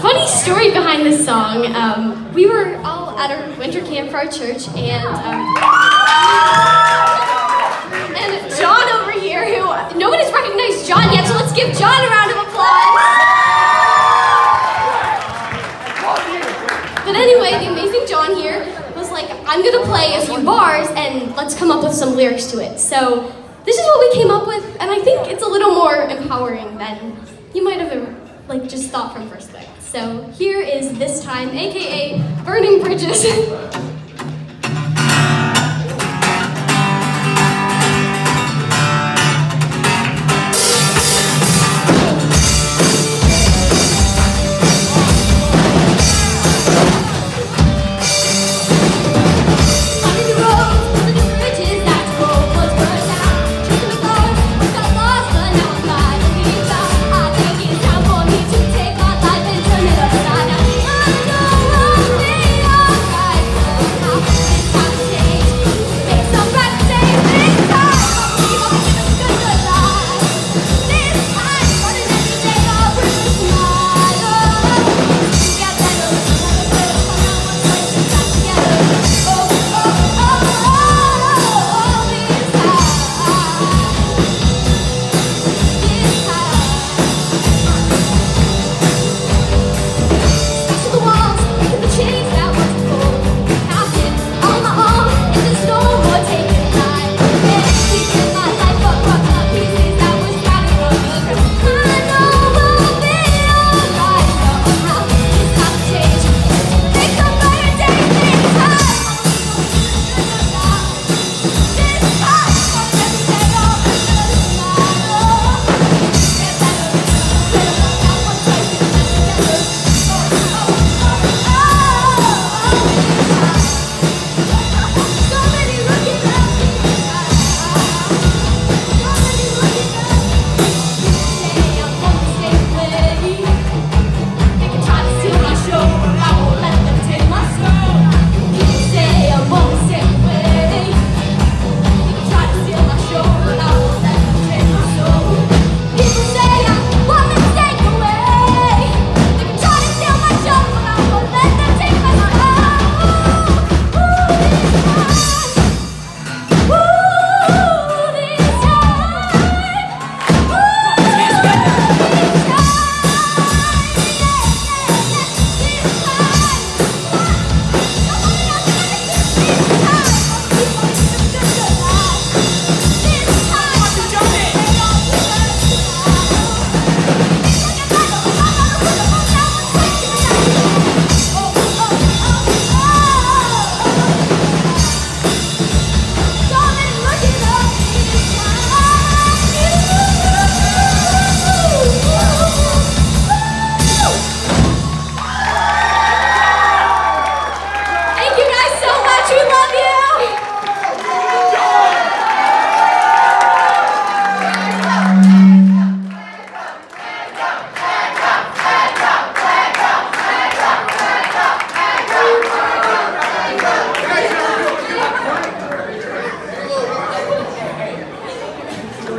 funny story behind this song. Um, we were all at our winter camp for our church, and um, and John over here, who nobody's recognized John yet, so let's give John a round of applause. But anyway, the amazing John here was like, I'm gonna play a few bars and let's come up with some lyrics to it. So this is what we came up with, and I think it's a little more empowering than you might have like just thought from first glance. So here is this time, aka Burning Bridges.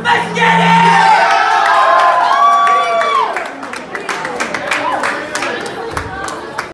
Let's get it!